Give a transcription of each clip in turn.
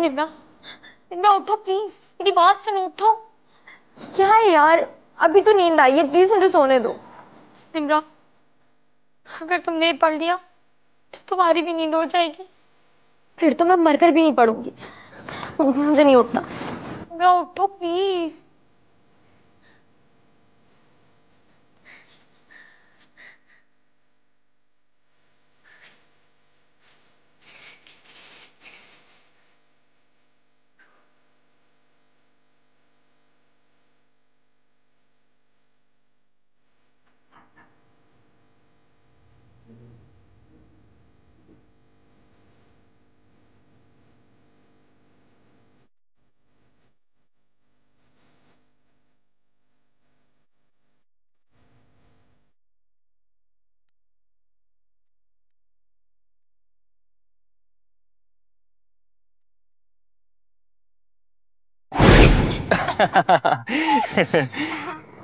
निम्रा निम्रा उठो प्लीज़ मेरी बात सुनो उठो। क्या है यार? अभी तो नींद आई है प्लीज़ मुझे सोने दो। निम्रा अगर तुमने पढ़ लिया तो तुम्हारी भी नींद हो जाएगी। फिर तो मैं मरकर भी नहीं पढ़ूँगी। मुझे नहीं उठना। निम्रा उठो प्लीज़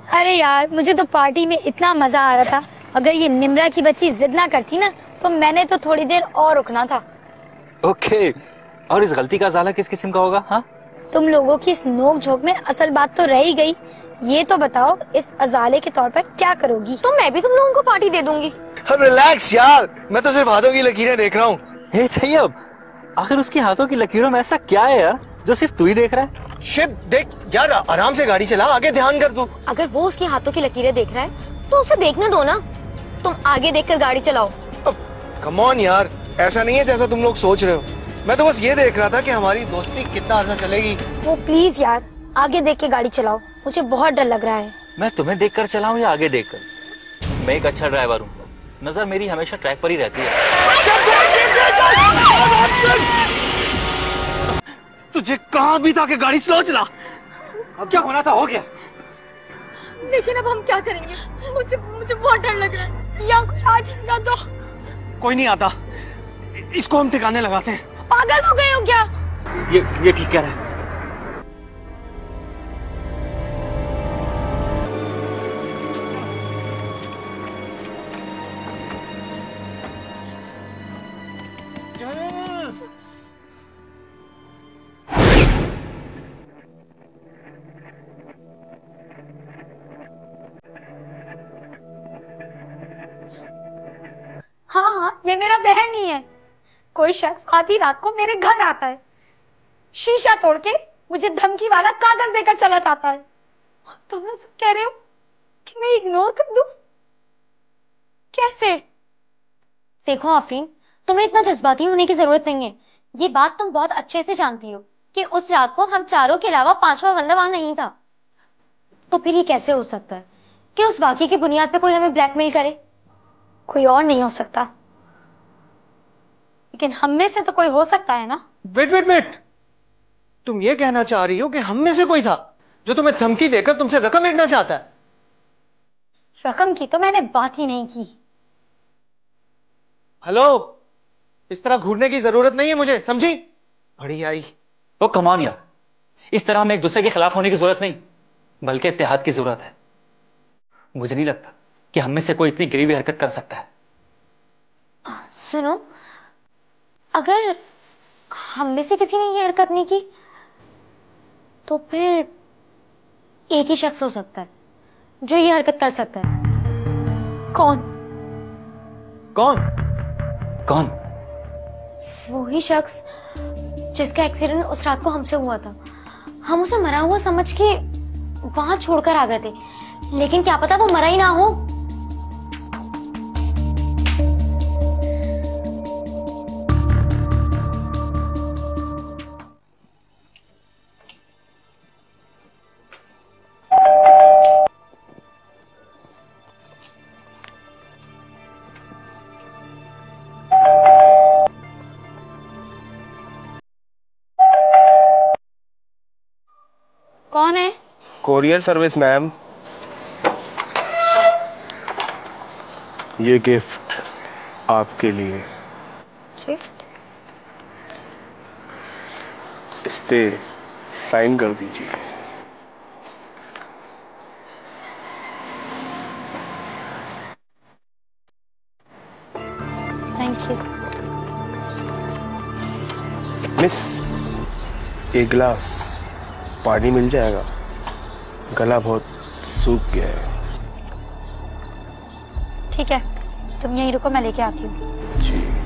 अरे यार मुझे तो पार्टी में इतना मज़ा आ रहा था। अगर ये निमरा की बच्ची जिद ना करती ना तो मैंने तो थोड़ी देर और रुकना था। ओके और इस गलती का जाला किस किस्म का होगा हाँ? तुम लोगों की इस नोक झोंक में असल बात तो रह ही गई। ये तो बताओ इस अजाले के तौर पर क्या करोगी? तो मैं भी तुम लोगों को पार्टी दे दूँगी। रिलैक्स यार मैं तो सिर्फ़ हाथों की लकीरें देख रहा हूँ। हे तैयब आखिर उसकी हाथों की लकीरों में ऐसा क्या है यार जो सिर्फ़ तू ही देख रहा है? शिव देख यार आराम से गाड़ी चला आगे ध्यान कर तू। अगर वो उसके हाथों की लकीरें देख रहा है तो उसे देखने दो ना। तुम आगे देखकर गाड़ी चलाओ। कम ऑन यार ऐसा नहीं है जैसा तुम लोग सोच रहे हो। मैं तो बस ये देख रहा था कि हमारी दोस्ती कितना अर्सा चलेगी। वो प्लीज़ यार आगे देख के गाड़ी चलाओ। मुझे बहुत डर लग रहा है। मैं तुम्हें देख कर चलाऊं या आगे देख कर? मैं एक अच्छा ड्राइवर हूँ। नज़र मेरी हमेशा ट्रैक पर ही रहती है। तुझे कहाँ भी था कि गाड़ी स्लो चला। अब क्या होना था हो गया। लेकिन अब हम क्या करेंगे? मुझे मुझे बहुत डर लग रहा है। या कोई आज लगा तो। कोई नहीं आता। इसको हम ठिकाने लगाते हैं। पागल हो गए हो क्या? ये ये ठीक कह रहा हाँ। बहन ही। कोई शख्स आधी रात को मेरे घर आता है। शीशा तोड़ के मुझे धमकी वाला कागज़ देकर चला जाता है। तुम लोग सब कह रहे हो कि मैं इग्नोर कर दूँ? कैसे? देखो आफरीन तुम्हें इतना जज्बाती होने की ज़रूरत नहीं है। ये बात तुम बहुत अच्छे से जानती हो कि उस रात को हम चारों के अलावा पांचवा बंदा वहाँ नहीं था। तो फिर ये कैसे हो सकता है कि उस वाक्य की बुनियाद पे कोई हमें ब्लैकमेल करे? कोई और नहीं हो सकता। लेकिन हम में से तो कोई हो सकता है ना? वेट वेट वेट तुम ये कहना चाह रही हो कि हम में से कोई था जो तुम्हें धमकी देकर तुमसे रकम लेना चाहता है? रकम की तो मैंने बात ही नहीं की। हेलो इस तरह घूरने की ज़रूरत नहीं है मुझे समझी? बड़ी आई ओ कमान यार। इस तरह हमें एक दूसरे के खिलाफ होने की ज़रूरत नहीं बल्कि इत्तेहाद की ज़रूरत है। मुझे नहीं लगता कि हम में से कोई इतनी गरीबी हरकत कर सकता है। सुनो अगर हम में से किसी ने ये हरकत नहीं की तो फिर एक ही शख्स हो सकता है जो ये हरकत कर सकता है। कौन? कौन? कौन? वो ही शख्स जिसका एक्सीडेंट उस रात को हमसे हुआ था। हम उसे मरा हुआ समझ के वहाँ छोड़कर आ गए थे। लेकिन क्या पता वो मरा ही ना हो। कोरियर सर्विस मैम ये गिफ्ट आपके लिए। गिफ्ट इस पे साइन कर दीजिए। थैंक यू मिस एक गिलास पानी मिल जाएगा। गला बहुत सूख गया है। ठीक है तुम यहीं रुको मैं लेके आती हूँ। जी।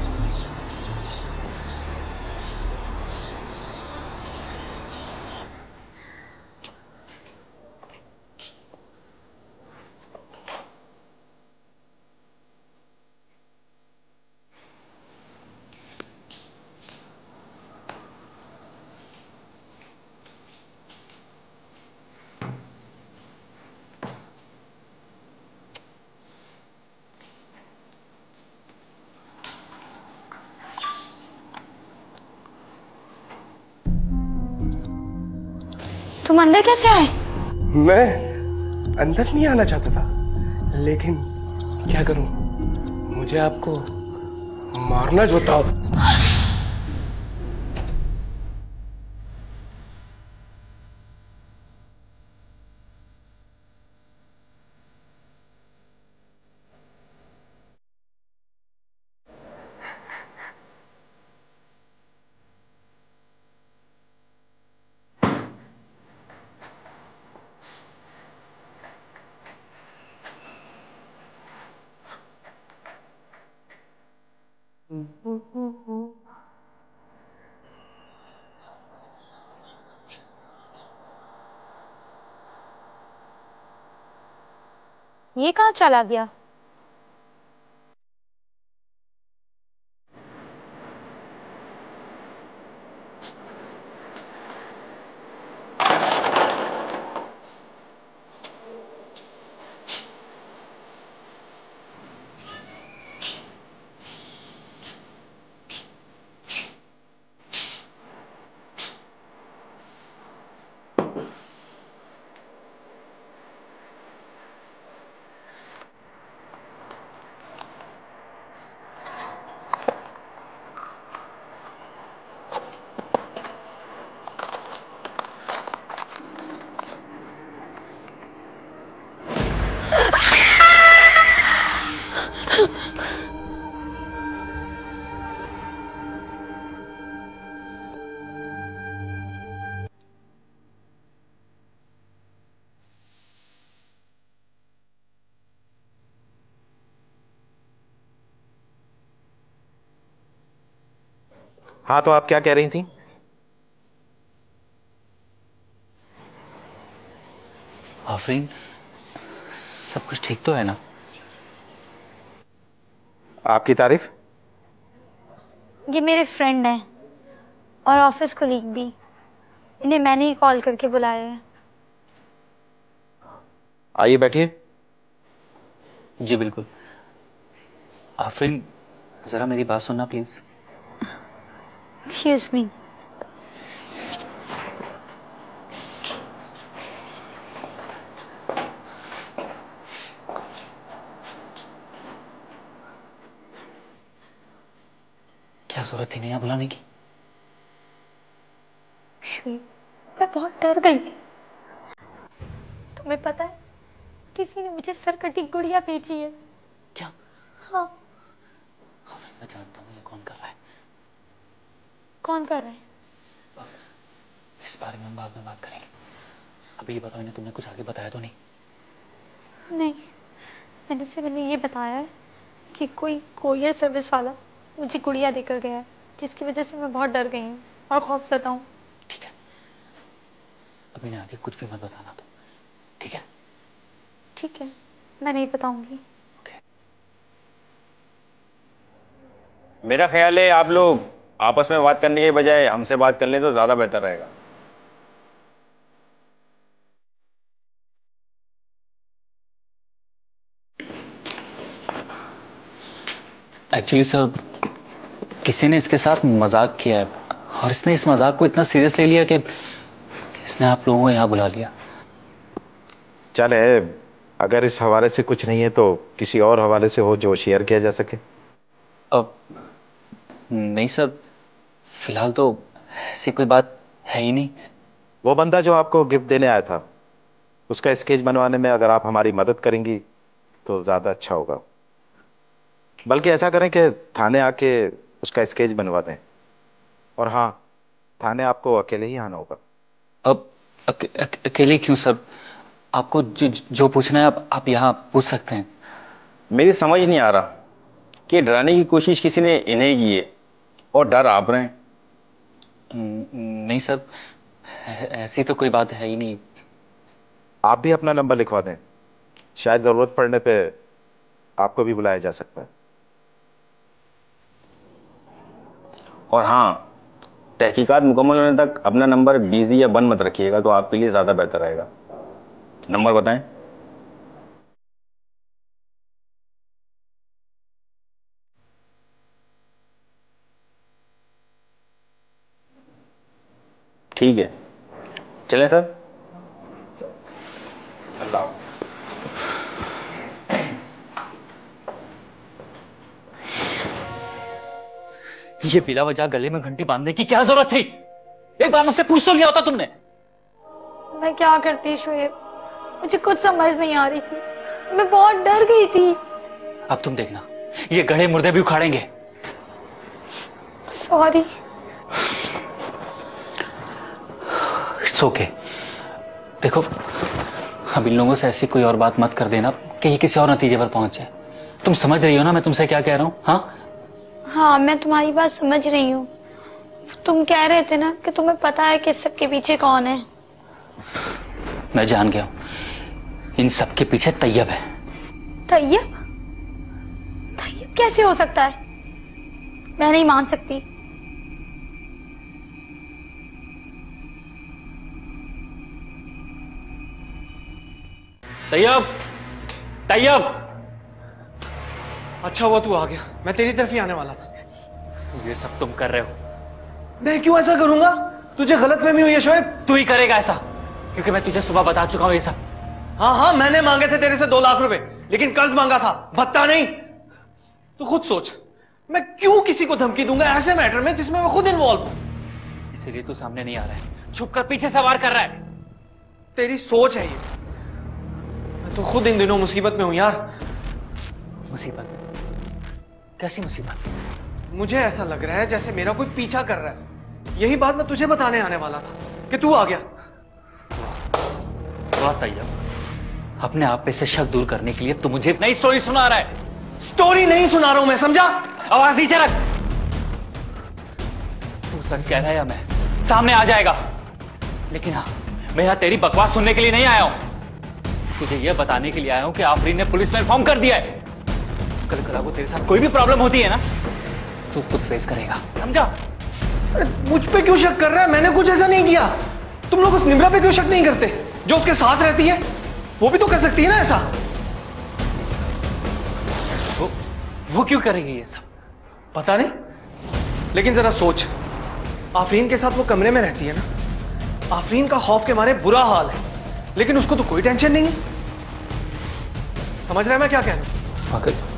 तुम अंदर कैसे आए? मैं अंदर नहीं आना चाहता था, लेकिन क्या करूँ? मुझे आपको मारना जो था ये कहाँ चला गया। हाँ तो आप क्या कह रही थी? आफरीन सब कुछ ठीक तो है ना? आपकी तारीफ़? ये मेरे फ्रेंड हैं और ऑफ़िस कोलीग भी। इन्हें मैंने ही कॉल करके बुलाया है। आइए बैठिए। जी बिल्कुल। आफरीन ज़रा मेरी बात सुनना प्लीज़ एक्सक्यूज मी क्या ज़रूरत थी नहीं बुलाने की? मैं बहुत डर गई। तुम्हें पता है किसी ने मुझे सरकटी गुड़िया भेजी है। क्या? हाँ। मैं जानता हूँ ये कौन कर रहा है कौन कर रहा है? इस बारे में हम बाद में बात करेंगे। अभी ये बताओ इन्हें तुमने कुछ आगे बताया तो नहीं? नहीं मैंने से मैंने ये बताया है कि कोई कोरियर सर्विस वाला मुझे गुड़िया देकर गया है जिसकी वजह से मैं बहुत डर गई हूँ और खौफ सता हूँ। ठीक है। अब इन्हें आगे कुछ भी मत बताना तो। ठीक है? ठीक है मैं नहीं बताऊँगी। मेरा ख्याल है आप लोग आपस में बात करने के बजाय हमसे बात कर लें तो ज़्यादा बेहतर रहेगा। एक्चुअली सर किसी ने इसके साथ मज़ाक किया है और इसने इस मज़ाक को इतना सीरियस ले लिया कि इसने आप लोगों को यहाँ बुला लिया। चल है अगर इस हवाले से कुछ नहीं है तो किसी और हवाले से हो जो शेयर किया जा सके। अब नहीं सर। फ़िलहाल तो ऐसी कोई बात है ही नहीं। वो बंदा जो आपको गिफ्ट देने आया था उसका स्केच बनवाने में अगर आप हमारी मदद करेंगी तो ज़्यादा अच्छा होगा। बल्कि ऐसा करें कि थाने आके उसका स्केच बनवा दें। और हाँ थाने आपको अकेले ही आना होगा। अब अक, अक, अकेले क्यों सर? आपको जो जो पूछना है आप, आप यहाँ पूछ सकते हैं। मेरी समझ नहीं आ रहा कि डराने की कोशिश किसी ने इन्हें की है और डर आप रहे हैं। नहीं सर ऐसी तो कोई बात है ही नहीं। आप भी अपना नंबर लिखवा दें। शायद ज़रूरत पड़ने पे आपको भी बुलाया जा सकता है। और हाँ तहकीकात मुकम्मल होने तक अपना नंबर बिज़ी या बंद मत रखिएगा तो आपके लिए ज़्यादा बेहतर रहेगा। नंबर बताएँ। ठीक है। चलें सर। अल्लाह। ये बिला वजह गले में घंटी बांधने की क्या ज़रूरत थी? एक बार मुझसे पूछ तो लिया होता तुमने। मैं क्या करती शोएब मुझे कुछ समझ नहीं आ रही थी। मैं बहुत डर गई थी। अब तुम देखना ये गड़े मुर्दे भी उखाड़ेंगे। Sorry it's okay. देखो अब इन लोगों से ऐसी कोई और बात मत कर देना कि ये किसी और नतीजे पर पहुँचे। तुम समझ रही हो ना मैं तुमसे क्या कह रहा हूँ? हाँ? हाँ मैं तुम्हारी बात समझ रही हूँ। तुम कह रहे थे ना कि तुम्हें पता है कि इस सब के पीछे कौन है। मैं जान गया हूँ। इन सबके पीछे तैयब है। तैयब? तैयब कैसे हो सकता है? मैं नहीं मान सकती। तैयब तैयब। अच्छा हुआ तू आ गया। मैं तेरी तरफ़ ही आने वाला था। ये सब तुम कर रहे हो। मैं क्यों ऐसा करूँगा? तुझे गलत फहमी हुई है शोएब? तू ही करेगा ऐसा क्योंकि मैं तुझे सुबह बता चुका हूँ ये सब। हाँ हाँ मैंने मांगे थे तेरे से दो लाख रुपए लेकिन कर्ज मांगा था भत्ता नहीं। तो खुद सोच मैं क्यों किसी को धमकी दूँगा ऐसे मैटर में जिसमें मैं खुद इन्वॉल्व हूँ? इसीलिए तू सामने नहीं आ रहा है। छुप कर पीछे सवार कर रहा है। तेरी सोच है ये। तो खुद इन दिनों मुसीबत में हूँ यार। मुसीबत? कैसी मुसीबत? मुझे ऐसा लग रहा है जैसे मेरा कोई पीछा कर रहा है। यही बात मैं तुझे बताने आने वाला था कि तू आ गया। वाह तैयब अपने आप पे से शक दूर करने के लिए तू मुझे नई स्टोरी सुना रहा है। स्टोरी नहीं सुना रहा हूँ मैं समझा? आवाज़ नीचे रख। तू सच कह रहा है या मैं? सामने आ जाएगा। लेकिन हाँ मैं यहाँ तेरी बकवास सुनने के लिए नहीं आया हूँ। तुझे यह बताने के लिए आया हूँ कि आफरीन ने पुलिस में इन्फॉर्म कर दिया है। कल कला को तेरे साथ कोई भी प्रॉब्लम होती है ना तू खुद फेस करेगा। समझा? मुझ पे क्यों शक कर रहा है? मैंने कुछ ऐसा नहीं किया। तुम लोग उस निम्रा पे क्यों शक नहीं करते? जो उसके साथ रहती है वो भी तो कर सकती है ना ऐसा? वो वो क्यों करेगी ये सब? पता नहीं। लेकिन जरा सोच। आफरीन के साथ वो कमरे में रहती है ना? आफरीन का खौफ के मारे बुरा हाल है। लेकिन उसको तो कोई टेंशन नहीं है। समझ रहे है मैं क्या कह रहा हूँ?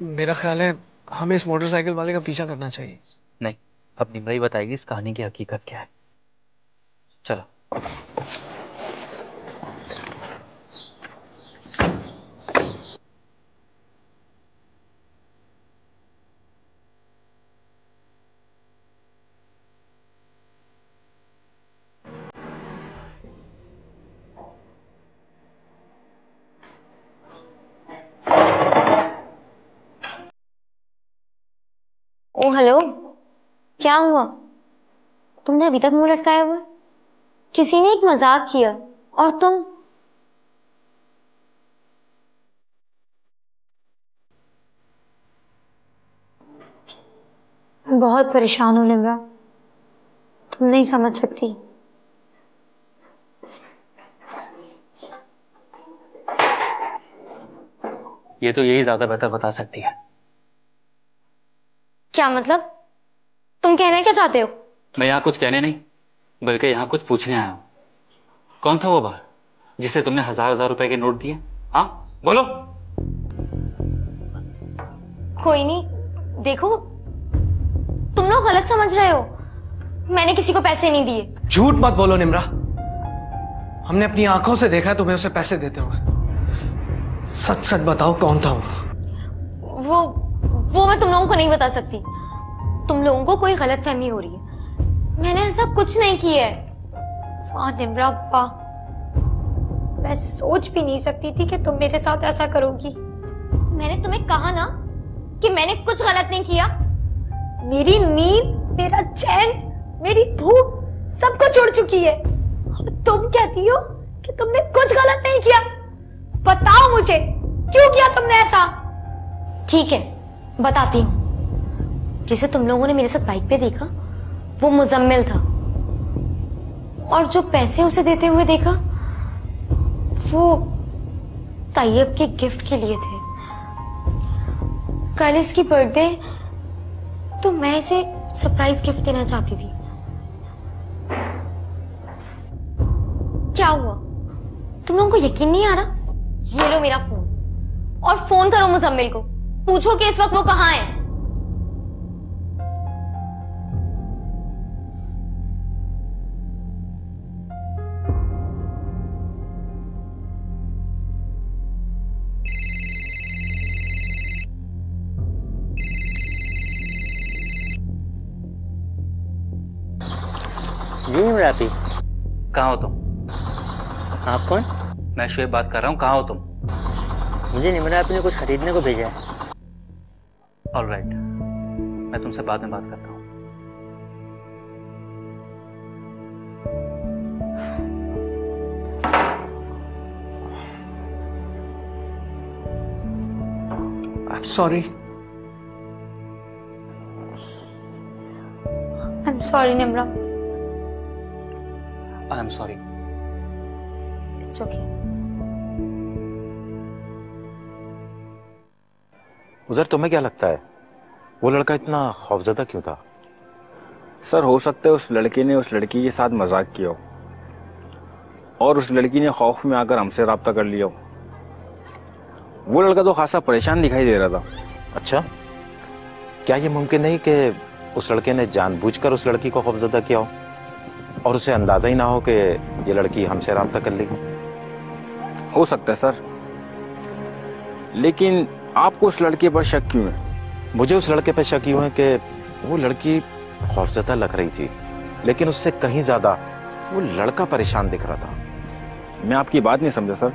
मेरा ख्याल है हमें इस मोटरसाइकिल वाले का पीछा करना चाहिए। नहीं, अब निमरा ही बताएगी इस कहानी की हकीकत क्या है। चलो ओ हेलो क्या हुआ? तुमने अभी तक मुँह लटकाया हुआ किसी ने एक मज़ाक किया और तुम? बहुत परेशान हूँ निमरा। तुम नहीं समझ सकती। ये तो यही ज़्यादा बेहतर बता सकती है। क्या मतलब? क्या चाहते हो? मैं यहाँ कुछ कहने नहीं बल्कि यहाँ कुछ पूछने आया हूँ। कौन था वो बाहर जिसे तुमने हज़ार हज़ार रुपए के नोट दिए? हाँ बोलो। कोई नहीं देखो। तुम लोग गलत समझ रहे हो। मैंने किसी को पैसे नहीं दिए। झूठ मत बोलो निमरा। हमने अपनी आँखों से देखा है तुम्हें उसे पैसे देते हुए। सच सच बताओ कौन था वो? वो वो मैं तुम लोगों को नहीं बता सकती। तुम लोगों को कोई गलत फहमी हो रही है। मैंने ऐसा कुछ नहीं किया है। मैं सोच भी नहीं सकती थी कि तुम मेरे साथ ऐसा करोगी। मैंने तुम्हें कहा ना कि मैंने कुछ गलत नहीं किया। मेरी नींद, मेरा चैन, मेरी भूख सब कुछ उड़ चुकी है। तुम कहती हो कि तुमने कुछ गलत नहीं किया। बताओ मुझे, क्यों किया तुमने ऐसा? ठीक है, बताती हूँ। जिसे तुम लोगों ने मेरे साथ बाइक पे देखा, वो मुजम्मिल था। और जो पैसे उसे देते हुए देखा, वो तैयब के गिफ्ट के लिए थे। कल इसकी बर्थडे तो मैं इसे सरप्राइज़ गिफ्ट देना चाहती थी। क्या हुआ? तुम लोगों को यकीन नहीं आ रहा? ये लो मेरा फ़ोन। और फ़ोन करो मुजम्मिल को। पूछो कि इस वक्त वो कहाँ है? निमराती कहाँ हो तुम? आप कौन? मैं शुएब बात कर रहा हूँ। कहाँ हो तुम? मुझे निमरा आपने कुछ खरीदने को भेजा है। ऑल राइट मैं तुमसे बाद में बात करता हूँ। I'm sorry. I am sorry Nimra I am sorry it's okay उधर तुम्हें क्या लगता है? वो लड़का इतना खौफजदा क्यों था? सर हो सकता है उस लड़के ने उस लड़की के साथ मज़ाक किया हो। और उस लड़की ने खौफ में आकर हमसे रब्ता कर लिया हो। वो लड़का तो खासा परेशान दिखाई दे रहा था। अच्छा। क्या ये मुमकिन नहीं कि उस लड़के ने जानबूझकर उस लड़की को खौफजदा किया हो? और उसे अंदाज़ा ही ना हो कि ये लड़की हमसे रब्ता कर लेगी। हो सकता है सर। लेकिन आपको उस लड़के पर शक क्यों है? मुझे उस लड़के पर शक यूँ है कि वो लड़की खौफजदा लग रही थी लेकिन उससे कहीं ज़्यादा वो लड़का परेशान दिख रहा था। मैं आपकी बात नहीं समझा सर।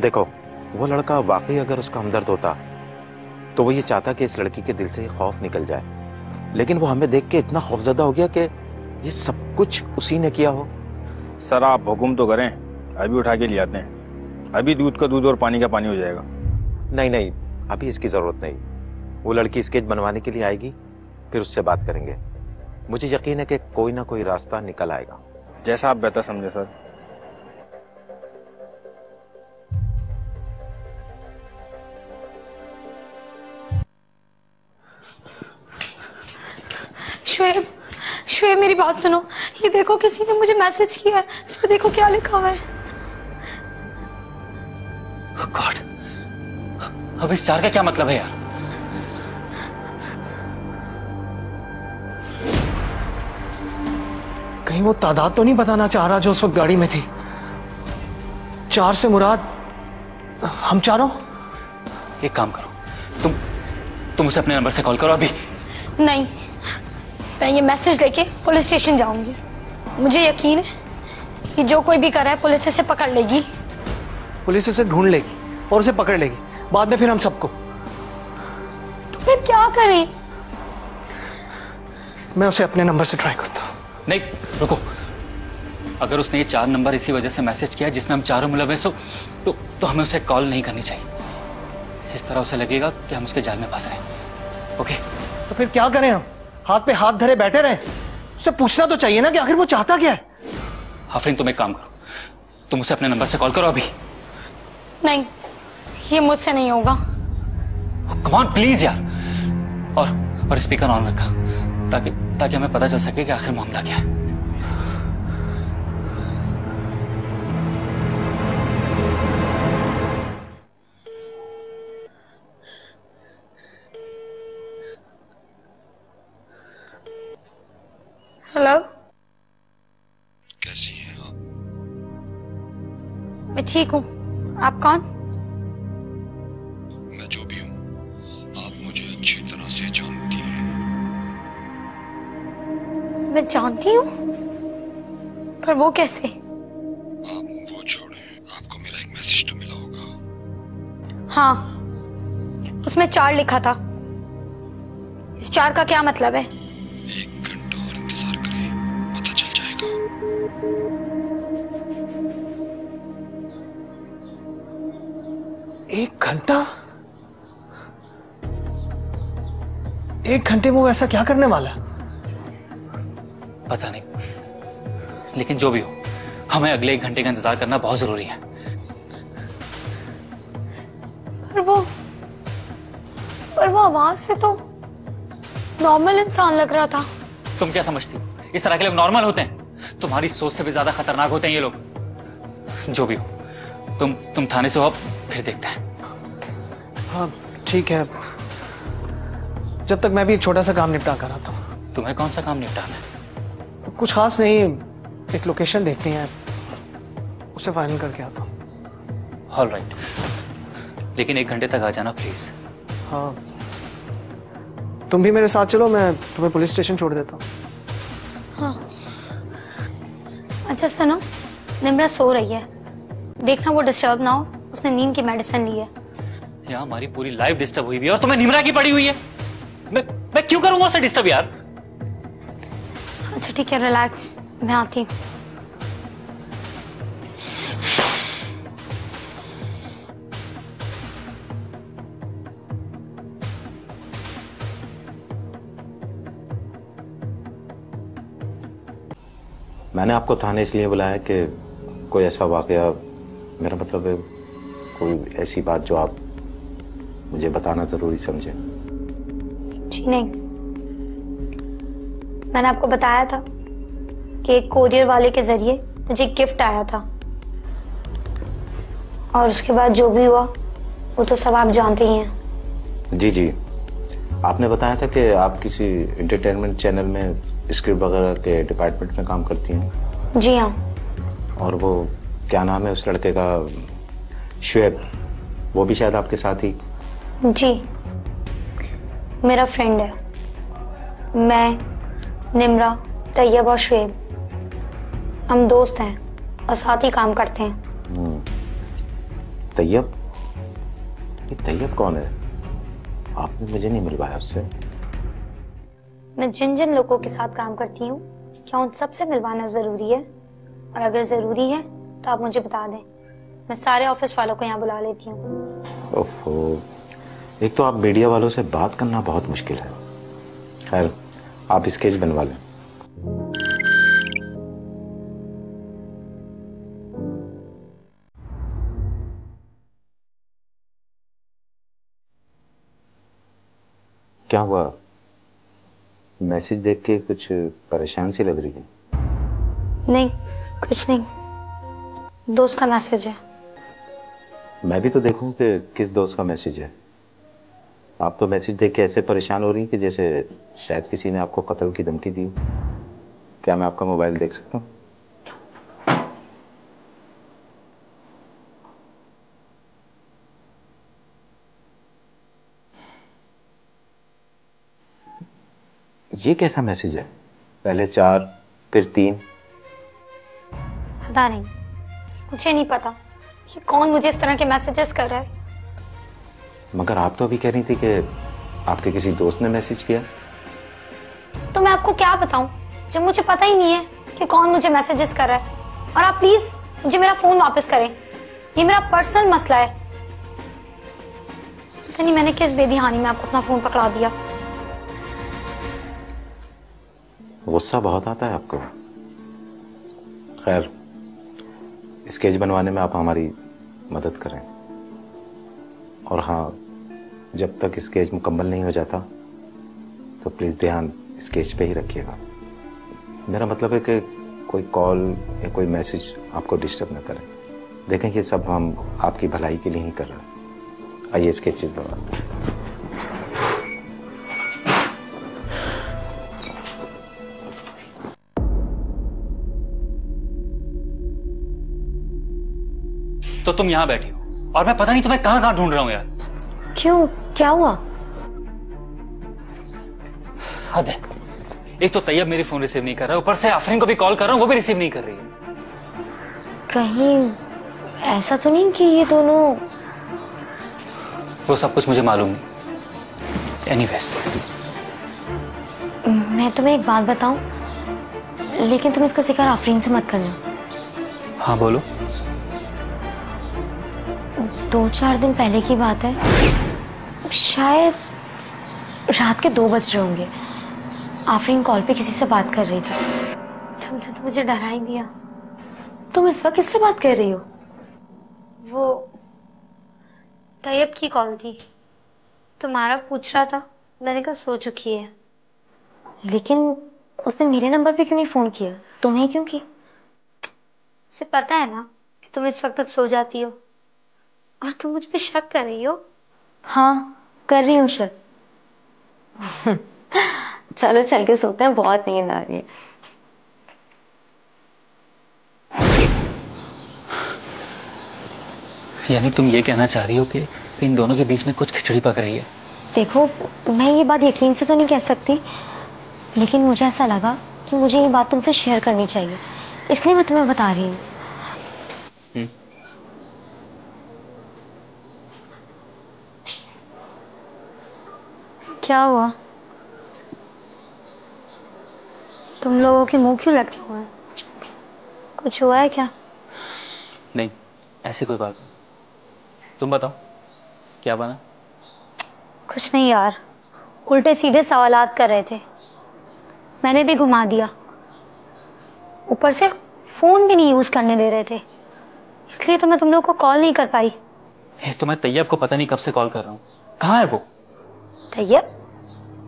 देखो वो लड़का वाकई अगर उसका हमदर्द होता तो वो ये चाहता कि इस लड़की के दिल से खौफ निकल जाए। लेकिन वो हमें देख के इतना खौफजदा हो गया कि ये सब कुछ उसी ने किया हो? सर आप हुक्म तो करें अभी उठा के ले आते हैं। अभी दूध का दूध और पानी का पानी हो जाएगा। नहीं नहीं अभी इसकी ज़रूरत नहीं। वो लड़की स्केच बनवाने के लिए आएगी फिर उससे बात करेंगे। मुझे यकीन है कि कोई ना कोई रास्ता निकल आएगा। जैसा आप बेहतर समझे सर। शुएब शुएब मेरी बात सुनो। ये देखो किसी ने मुझे मैसेज किया है। इस पे देखो क्या लिखा हुआ है। गॉड अब इस चार का क्या मतलब है यार? कहीं वो तादाद तो नहीं बताना चाह रहा जो उस वक्त गाड़ी में थी? चार से मुराद हम चारों? एक काम करो। तुम तुम उसे अपने नंबर से कॉल करो अभी। नहीं। मैं ये मैसेज लेके पुलिस स्टेशन जाऊँगी। मुझे यकीन है कि जो कोई भी कर रहा है पुलिस इसे पकड़ लेगी। पुलिस उसे ढूंढ लेगी और उसे पकड़ लेगी। बाद में फिर हम सबको। तो फिर क्या करें? मैं उसे अपने नंबर से ट्राई करता हूँ। नहीं रुको। अगर उसने ये चार नंबर इसी वजह से मैसेज किया जिसमें हम चारों मुलविस हो तो, तो हमें उसे कॉल नहीं करनी चाहिए। इस तरह उसे लगेगा कि हम उसके जाल में फंस रहे हैं। ओके तो फिर क्या करें हम? हाथ पे हाथ धरे बैठे रहे। उसे पूछना तो चाहिए ना कि आखिर वो चाहता क्या है? आफरीन तुम एक काम करो। तुम उसे अपने नंबर से कॉल करो अभी। नहीं ये मुझसे नहीं होगा। कमान प्लीज़ यार। और और स्पीकर ऑन रखा ताकि ताकि हमें पता चल सके कि आखिर मामला क्या है। हेलो कैसी हैं आप? मैं ठीक हूँ। आप कौन? मैं जो भी हूँ। आप मुझे अच्छी तरह से जानती हैं। मैं जानती हूँ? पर वो कैसे? आप वो छोड़ें। आपको मेरा एक मैसेज तो मिला होगा। हाँ। उसमें चार लिखा था। इस चार का क्या मतलब है? एक एक घंटा? एक घंटे में वो ऐसा क्या करने वाला है? पता नहीं। लेकिन जो भी हो हमें अगले एक घंटे का इंतज़ार करना बहुत ज़रूरी है। पर वो पर वो आवाज़ से तो नॉर्मल इंसान लग रहा था। तुम क्या समझती हो? इस तरह के लोग नॉर्मल होते हैं। तुम्हारी सोच से भी ज़्यादा खतरनाक होते हैं ये लोग। जो भी हो। तुम तुम थाने से हो अब फिर देखते हैं। हाँ ठीक है। जब तक मैं भी एक छोटा सा काम निपटा कर आता हूँ। तुम्हें कौन सा काम निपटाना है? कुछ खास नहीं एक लोकेशन देखनी है। उसे फाइनल करके आता हूँ। ऑल राइट लेकिन एक घंटे तक आ जाना प्लीज़ हाँ। तुम भी मेरे साथ चलो मैं तुम्हें पुलिस स्टेशन छोड़ देता हूँ। हाँ। अच्छा सुनो। निम्रा सो रही है। देखना वो डिस्टर्ब ना हो। उसने नींद की मेडिसिन ली है। यार हमारी पूरी लाइफ डिस्टर्ब हुई हुई है और तुम्हें निम्रा की पड़ी हुई है। मैं मैं क्यों करूँगा उसे डिस्टर्ब यार? अच्छा ठीक है रिलैक्स मैं आती हूँ। मैंने आपको थाने इसलिए बुलाया कि कोई ऐसा वाकया मेरा मतलब है कोई ऐसी बात जो आप मुझे बताना ज़रूरी समझे। जी नहीं। मैंने आपको बताया था कि एक कोरियर वाले के ज़रिए मुझे गिफ्ट आया था। और उसके बाद जो भी हुआ वो तो सब आप जानते ही हैं। जी जी। आपने बताया था कि आप किसी एंटरटेनमेंट चैनल में स्क्रिप्ट वगैरह के डिपार्टमेंट में काम करती हैं? जी हाँ। और वो क्या नाम है उस लड़के का? शुएब वो भी शायद आपके साथ ही। जी। मेरा फ्रेंड है। मैं निमरा तैयब और शुएब हम दोस्त हैं और साथ ही काम करते हैं। तैयब? ये तैयब कौन है? आपने मुझे नहीं मिलवाया उससे। मैं जिन जिन लोगों के साथ काम करती हूँ, क्या उन सबसे मिलवाना ज़रूरी है? और अगर ज़रूरी है तो आप मुझे बता दें। मैं सारे ऑफ़िस वालों को यहाँ बुला लेती हूँ। ओहो। एक तो आप मीडिया वालों से बात करना बहुत मुश्किल है। खैर, आप स्केच बनवा लें। क्या हुआ? मैसेज देख के कुछ परेशान सी लग रही है? नहीं कुछ नहीं। दोस्त का मैसेज है। मैं भी तो देखूँ कि किस दोस्त का मैसेज है। आप तो मैसेज देख के ऐसे परेशान हो रही हैं कि जैसे शायद किसी ने आपको कत्ल की धमकी दी क्या मैं आपका मोबाइल देख सकता हूँ? ये कैसा मैसेज है? पहले चार फिर तीन। पता नहीं। मुझे नहीं पता कि कौन मुझे इस तरह के मैसेजेस कर रहा है। मगर आप तो अभी कह रही थी कि आपके किसी दोस्त ने मैसेज किया। तो मैं आपको क्या बताऊँ? जब मुझे पता ही नहीं है कि कौन मुझे मैसेजेस कर रहा है। और आप प्लीज़ मुझे मेरा फ़ोन वापस करें। ये मेरा पर्सनल मसला है। पता नहीं मैंने किस बेदिहानी में आपको अपना फ़ोन पकड़ा दिया। गुस्सा बहुत आता है आपको। खैर स्केच बनवाने में आप हमारी मदद करें। और हाँ जब तक स्केच मुकम्मल नहीं हो जाता तो प्लीज़ ध्यान स्केच पे ही रखिएगा। मेरा मतलब है कि कोई कॉल या कोई मैसेज आपको डिस्टर्ब ना करे। देखें ये सब हम आपकी भलाई के लिए ही कर रहे हैं। आइए स्केचेस बना तो तुम यहाँ बैठी हो। और मैं पता नहीं तुम्हें कहाँ कहाँ ढूंढ रहा हूँ यार। क्यों? क्या हुआ? हद है। एक तो तैयब मेरी फ़ोन रिसीव नहीं कर रहा है ऊपर से आफरीन को भी कॉल कर रहा हूँ वो भी रिसीव नहीं कर रही है। कहीं ऐसा तो नहीं कि ये दोनों वो सब कुछ मुझे मालूम नहीं एनीवेज मैं तुम्हें एक बात बताऊँ लेकिन तुम इसका ज़िक्र आफरीन से मत करना। हाँ बोलो। दो चार दिन पहले की बात है। शायद रात के दो बज रहे होंगे। आफरीन कॉल पे किसी से बात कर रही थी। तुमने तो मुझे डरा ही दिया। तुम इस वक्त किससे बात कर रही हो? वो तैयब की कॉल थी। तुम्हारा पूछ रहा था। मैंने कहा सो चुकी है। लेकिन उसने मेरे नंबर पे क्यों नहीं फ़ोन किया? तुम्हें क्यों की? उसे पता है ना कि तुम इस वक्त तक सो जाती हो। और तुम मुझ पे शक कर रही हो? हाँ कर रही हूँ सर चलो चल के सोते हैं बहुत नींद आ रही है। यानी तुम ये कहना चाह रही हो कि इन दोनों के बीच में कुछ खिचड़ी पक रही है? देखो मैं ये बात यकीन से तो नहीं कह सकती लेकिन मुझे ऐसा लगा कि मुझे ये बात तुमसे शेयर करनी चाहिए। इसलिए मैं तुम्हें बता रही हूँ। क्या हुआ? तुम लोगों के मुँह क्यों लटके हुए हैं? कुछ हुआ है क्या? नहीं ऐसी कोई बात नहीं। तुम बताओ क्या बना? कुछ नहीं यार उल्टे सीधे सवालात कर रहे थे। मैंने भी घुमा दिया। ऊपर से फ़ोन भी नहीं यूज़ करने दे रहे थे। इसलिए तो मैं तुम लोगों को कॉल नहीं कर पाई। ए, तो मैं तैयब को पता नहीं कब से कॉल कर रहा हूँ। कहाँ है वो? तैयब?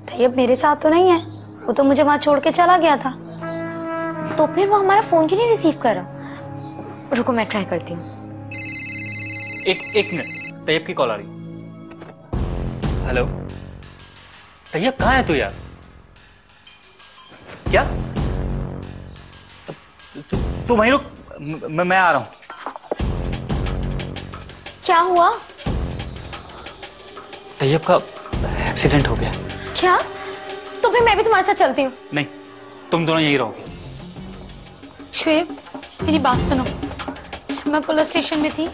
तैयब मेरे साथ तो नहीं है। वो तो मुझे वहाँ छोड़ के चला गया था। तो फिर वो हमारा फ़ोन क्यों नहीं रिसीव कर रहा? रुको मैं ट्राई करती हूँ। एक एक मिनट तैयब की कॉल आ रही। हेलो तैयब कहाँ है तू यार? क्या? तू तू वहीं रुक। म- मैं मैं आ रहा हूँ। क्या हुआ? तैयब का एक्सीडेंट हो गया। क्या? तो फिर मैं भी तुम्हारे साथ चलती हूँ। नहीं तुम दोनों यही रहोगे। शुएब मेरी बात सुनो। मैं पुलिस स्टेशन में थी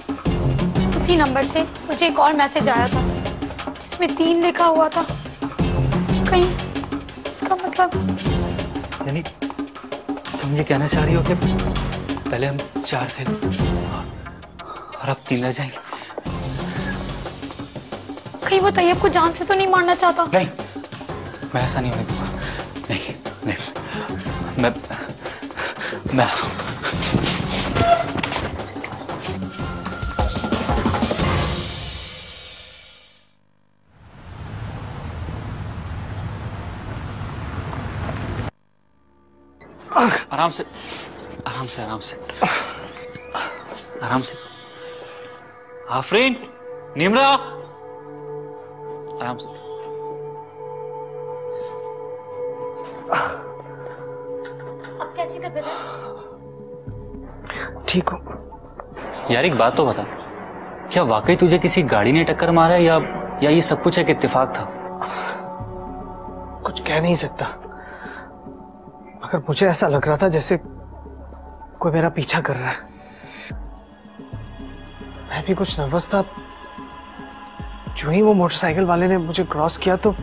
उसी नंबर से मुझे एक और मैसेज आया था जिसमें तीन लिखा हुआ था। कहीं इसका मतलब यानी तुम ये कहना चाह रही हो कि पहले हम चार थे और अब तीन रह जाएँगे? कहीं वो तैयब को जान से तो नहीं मारना चाहता? नहीं मैं ऐसा नहीं होने दूँगा। नहीं नहीं। मैं मैं आता हूँ। आराम से आराम से आराम से। आराम से। आफरीन, निमरा। आराम से। अब कैसी तबीयत है? ठीक हो। यार एक बात तो बता। क्या वाकई तुझे किसी गाड़ी ने टक्कर मारा है या या ये सब कुछ एक इत्तेफाक था? कुछ कह नहीं सकता। मगर मुझे ऐसा लग रहा था जैसे कोई मेरा पीछा कर रहा है। मैं भी कुछ नर्वस था। जो ही वो मोटरसाइकिल वाले ने मुझे क्रॉस किया तो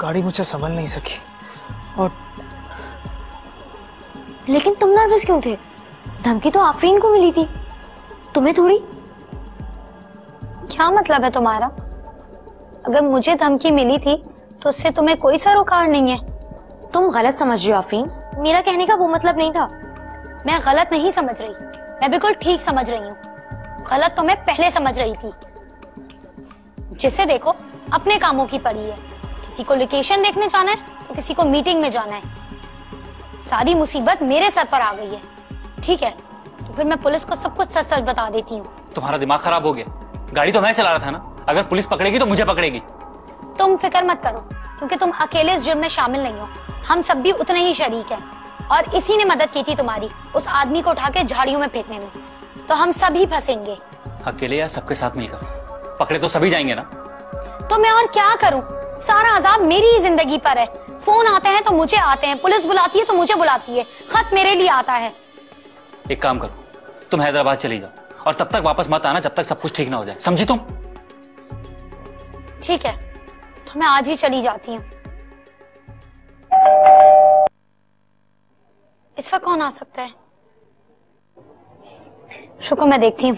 गाड़ी मुझे संभल नहीं सकी। और लेकिन तुम नर्वस क्यों थे? धमकी तो आफरीन को मिली थी। तुम्हें थोड़ी? क्या मतलब है तुम्हारा? अगर मुझे धमकी मिली थी तो उससे तुम्हें कोई सरोकार नहीं है। तुम गलत समझ रही हो आफरीन। मेरा कहने का वो मतलब नहीं था। मैं गलत नहीं समझ रही। मैं बिल्कुल ठीक समझ रही हूँ। गलत तो मैं पहले समझ रही थी। जिसे देखो, अपने कामों की पड़ी है। किसी को लोकेशन देखने जाना है तो किसी को मीटिंग में जाना है। सारी मुसीबत मेरे सर पर आ गई है। ठीक है? तो फिर मैं पुलिस को सब कुछ सच सच बता देती हूँ। तुम्हारा दिमाग खराब हो गया। गाड़ी तो मैं चला रहा था ना। अगर पुलिस पकड़ेगी तो मुझे पकड़ेगी। तुम फ़िक्र मत करो क्योंकि तुम अकेले इस जुर्म में शामिल नहीं हो। हम सब भी उतने ही शरीक हैं। और इसी ने मदद की थी तुम्हारी उस आदमी को उठा के झाड़ियों में फेंकने में। तो हम सभी फंसेंगे। अकेले या सबके साथ मिलकर? पकड़े तो सभी जाएँगे ना? तो मैं और क्या करूँ? सारा अजाब मेरी ही ज़िंदगी पर है। फ़ोन आते हैं तो मुझे आते हैं पुलिस बुलाती है तो मुझे बुलाती है। खत मेरे लिए आता है। एक काम करो तुम हैदराबाद चली जाओ और तब तक वापस मत आना जब तक सब कुछ ठीक ना हो जाए। समझी तुम? ठीक है तो मैं आज ही चली जाती हूँ। इस वक्त कौन आ सकता है? शुक्र मैं देखती हूँ।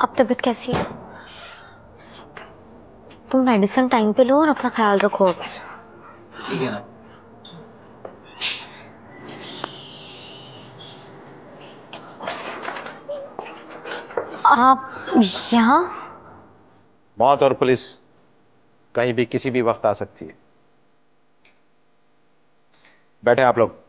अब तबीयत कैसी है? तुम मेडिसिन टाइम पे लो और अपना ख्याल रखो अब ठीक है ना? आप यहाँ? मौत और पुलिस कहीं भी किसी भी वक्त आ सकती है। बैठे आप लोग।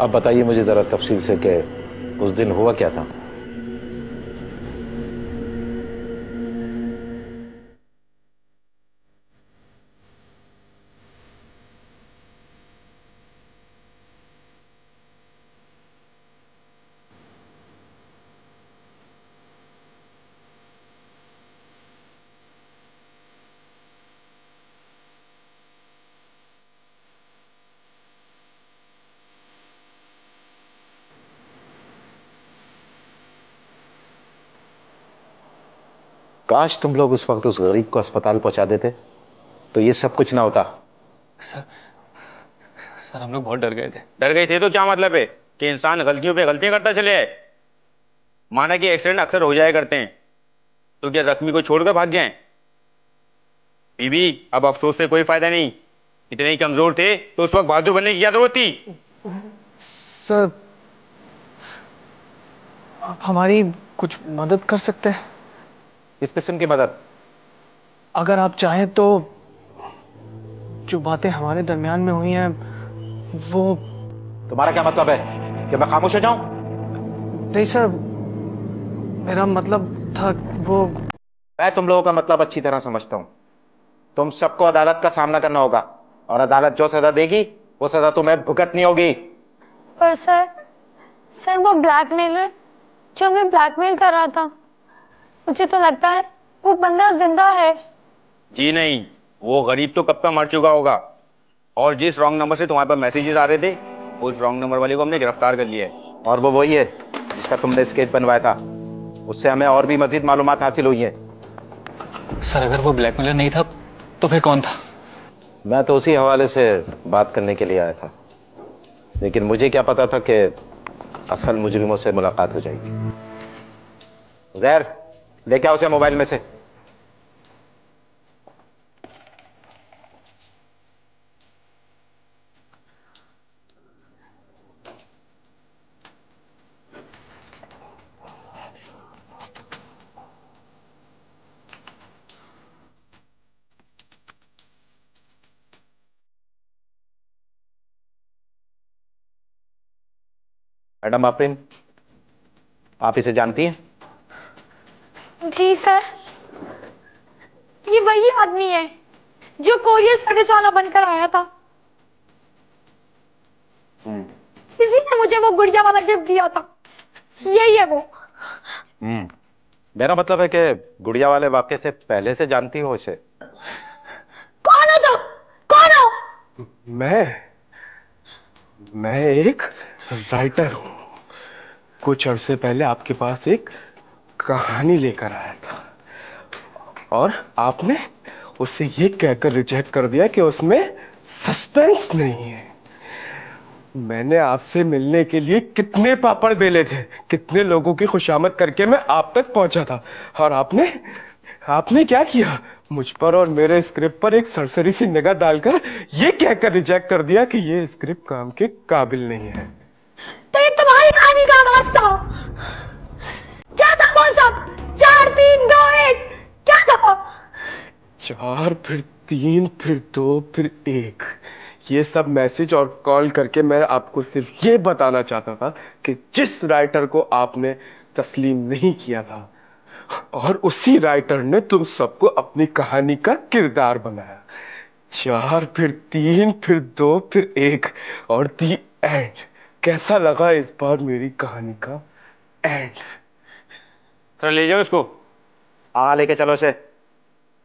अब बताइए मुझे जरा तफसील से कि उस दिन हुआ क्या था? काश तुम लोग उस वक्त उस गरीब को अस्पताल पहुँचा देते? तो ये सब कुछ ना होता। सर सर हम लोग बहुत डर गए थे। डर गए थे तो क्या मतलब है? कि इंसान गलतियों पे गलतियाँ करता चले आए। माना कि एक्सीडेंट अक्सर हो जाया करते हैं। तो क्या जख्मी को छोड़कर भाग जाए बीबी अब अफसोस से कोई फ़ायदा नहीं। इतने ही कमज़ोर थे तो उस वक्त बहादुर बनने की क्या ज़रूरत थी? सर हमारी कुछ मदद कर सकते हैं? इस किस्म की मदद। अगर आप चाहें तो जो बातें हमारे दरमियान में हुई हैं वो तुम्हारा क्या मतलब है? कि मैं खामोश हो जाऊँ? नहीं सर मेरा मतलब था वो मैं तुम लोगों का मतलब अच्छी तरह समझता हूँ। तुम सबको अदालत का सामना करना होगा और अदालत जो सजा देगी वो सजा तुम्हें भुगतनी होगी। पर सर सर वो ब्लैकमेलर जो हमें ब्लैकमेल कर रहा था मुझे तो लगता है वो बंदा ज़िंदा है। जी नहीं वो गरीब तो कब का मर चुका होगा। और जिस रॉन्ग नंबर से तुम्हारे पास मैसेजेस आ रहे थे उस रॉन्ग नंबर वाले को हमने गिरफ़्तार कर लिया है। और वो वही है जिसका तुमने स्केच बनवाया था। उससे हमें और भी मजीद मालूम हासिल हुई है। सर अगर वो ब्लैकमेलर नहीं था तो फिर कौन था? मैं तो उसी हवाले से बात करने के लिए आया था। लेकिन मुझे क्या पता था कि असल मुजरिमों से मुलाकात हो जाएगी। जैर लेके आओ उसे मोबाइल में से। मैडम आप इसे जानती हैं? जी सर ये वही आदमी है जो कोरियर सर्विस वाला बनकर आया था। इसी ने मुझे वो गुड़िया वाला गिफ्ट दिया था। यही है वो। हम्म। मेरा मतलब है कि गुड़िया वाले वाक्य से पहले से जानती हो इसे। कौन हो तुम? कौन हो? मैं मैं एक राइटर हूँ। कुछ अरसे पहले आपके पास एक कहानी लेकर आया था। और आपने उसे ये कहकर रिजेक्ट कर दिया कि उसमें सस्पेंस नहीं है। मैंने आपसे मिलने के लिए कितने पापड़ बेले थे, कितने लोगों की खुशामद करके मैं आप तक पहुँचा था। और आपने आपने क्या किया? मुझ पर और मेरे स्क्रिप्ट पर एक सरसरी सी निगाह डालकर ये कहकर रिजेक्ट कर दिया कि ये स्क्रिप्ट काम के काबिल नहीं है। तो ये तुम्हारी कहानी का आवाज़ था। क्या था वो सब चार तीन दो एक। क्या था? चार, फिर तीन, फिर दो, फिर एक। ये सब मैसेज और कॉल करके मैं आपको सिर्फ़ ये बताना चाहता था कि जिस राइटर को आपने तस्लीम नहीं किया था, और उसी राइटर ने तुम सबको अपनी कहानी का किरदार बनाया। चार, फिर तीन, फिर दो, फिर एक, और दी एंड। कैसा लगा इस बार मेरी कहानी का? एंड। सर ले जाओ इसको। हाँ लेके चलो इसे।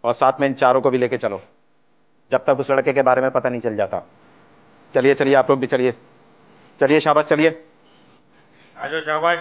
और साथ में इन चारों को भी लेके चलो। जब तक उस लड़के के बारे में पता नहीं चल जाता। चलिए चलिए आप लोग भी चलिए। चलिए शाबाश चलिए। आ जाओ शाबाश।